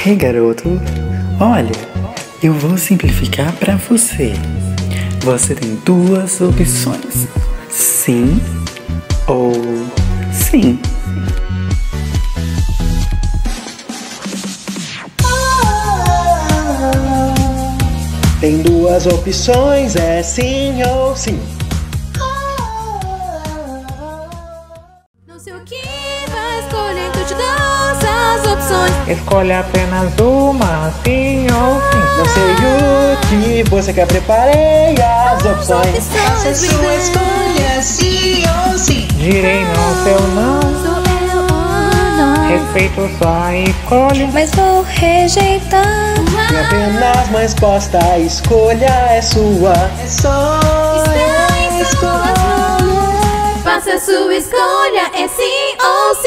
Hey garoto, olha, eu vou simplificar para você. Você tem duas opções: sim ou sim. Tem duas opções, é sim ou sim. Não sei o que vai Escolha apenas uma, sim ou sim. Não sei o que você quer, preparei as opções. Faça Sua escolha, sim ou sim. Girei no seu não, Sou eu ou não. respeito sua escolha. Mas vou rejeitar. E apenas uma resposta, a escolha é sua. É só mãos. Faça sua escolha, é sim ou sim.